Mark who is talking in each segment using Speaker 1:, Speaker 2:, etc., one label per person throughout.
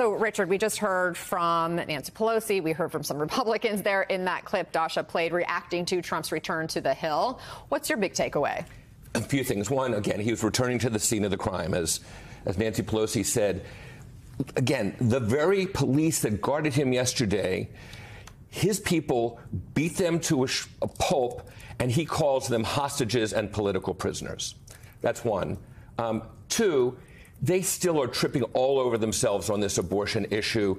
Speaker 1: So, Richard, we just heard from Nancy Pelosi. We heard from some Republicans there in that clip Dasha played reacting to Trump's return to the Hill. What's your big takeaway?
Speaker 2: A few things. One, again, he was returning to the scene of the crime, as, as Nancy Pelosi said. Again, the very police that guarded him yesterday, his people beat them to a, a pulp, and he calls them hostages and political prisoners. That's one. Um, two, they still are tripping all over themselves on this abortion issue.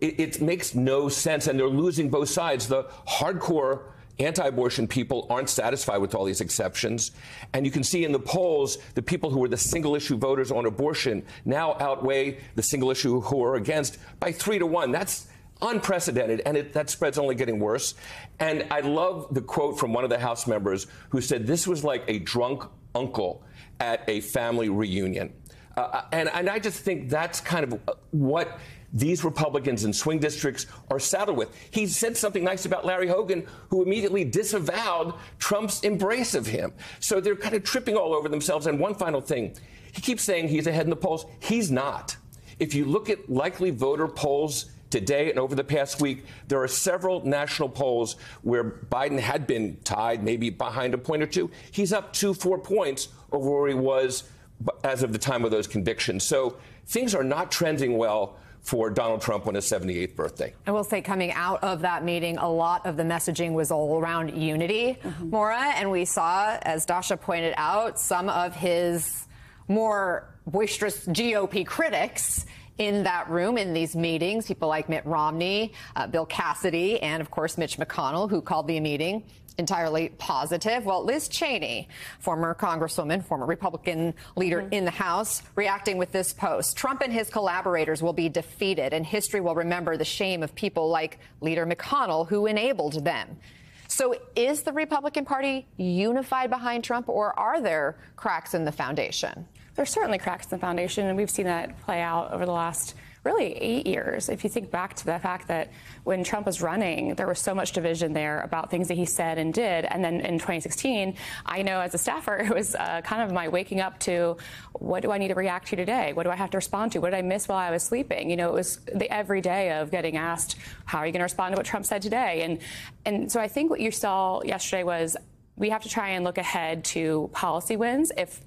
Speaker 2: It, it makes no sense, and they're losing both sides. The hardcore anti-abortion people aren't satisfied with all these exceptions. And you can see in the polls, the people who were the single issue voters on abortion now outweigh the single issue who are against by three to one. That's unprecedented, and it, that spread's only getting worse. And I love the quote from one of the House members who said this was like a drunk uncle at a family reunion. Uh, and, and I just think that's kind of what these Republicans in swing districts are saddled with. He said something nice about Larry Hogan, who immediately disavowed Trump's embrace of him. So they're kind of tripping all over themselves. And one final thing he keeps saying he's ahead in the polls. He's not. If you look at likely voter polls, today and over the past week, there are several national polls where Biden had been tied, maybe behind a point or two. He's up two, four points over where he was as of the time of those convictions. So things are not trending well for Donald Trump on his 78th birthday.
Speaker 1: I will say, coming out of that meeting, a lot of the messaging was all around unity, mm-hmm. Maura. And we saw, as Dasha pointed out, some of his more boisterous GOP critics in that room in these meetings. People like Mitt Romney, uh, Bill Cassidy, and of course Mitch McConnell, who called the meeting entirely positive. Well, Liz Cheney, former Congresswoman, former Republican leader mm-hmm. in the House, reacting with this post. Trump and his collaborators will be defeated, and history will remember the shame of people like Leader McConnell who enabled them. So, is the Republican Party unified behind Trump, or are there cracks in the foundation?
Speaker 3: There's certainly cracks in the foundation, and we've seen that play out over the last really eight years. If you think back to the fact that when Trump was running, there was so much division there about things that he said and did. And then in 2016, I know as a staffer, it was uh, kind of my waking up to what do I need to react to today? What do I have to respond to? What did I miss while I was sleeping? You know, it was the every day of getting asked, how are you going to respond to what Trump said today? And, and so I think what you saw yesterday was we have to try and look ahead to policy wins. If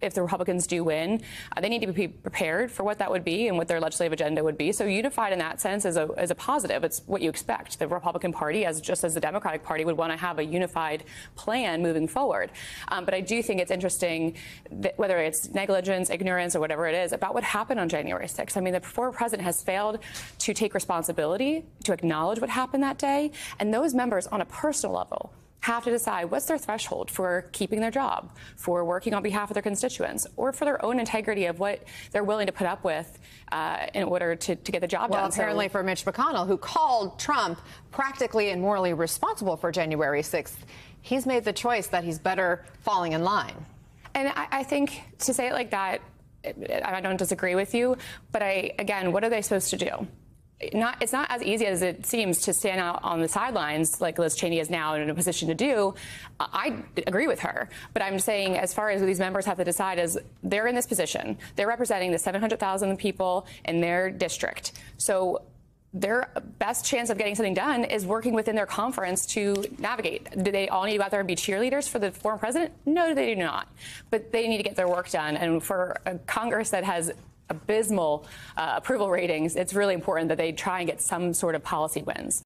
Speaker 3: if the Republicans do win, uh, they need to be prepared for what that would be and what their legislative agenda would be. So unified in that sense is a, is a positive. It's what you expect. The Republican Party, as just as the Democratic Party, would want to have a unified plan moving forward. Um, but I do think it's interesting that whether it's negligence, ignorance, or whatever it is, about what happened on January 6th. I mean, the former president has failed to take responsibility, to acknowledge what happened that day, and those members on a personal level have to decide what's their threshold for keeping their job, for working on behalf of their constituents, or for their own integrity of what they're willing to put up with uh, in order to, to, get the job
Speaker 1: well,
Speaker 3: done.
Speaker 1: Well, apparently so, for Mitch McConnell, who called Trump practically and morally responsible for January 6th, he's made the choice that he's better falling in line.
Speaker 3: And I, I think to say it like that, I don't disagree with you, but I, again, what are they supposed to do? Not it's not as easy as it seems to stand out on the sidelines like Liz Cheney is now in a position to do. I agree with her, but I'm saying as far as these members have to decide is they're in this position. They're representing the 700,000 people in their district. So their best chance of getting something done is working within their conference to navigate. Do they all need to go out there and be cheerleaders for the former president? No, they do not. But they need to get their work done. And for a Congress that has abysmal uh, approval ratings, it's really important that they try and get some sort of policy wins.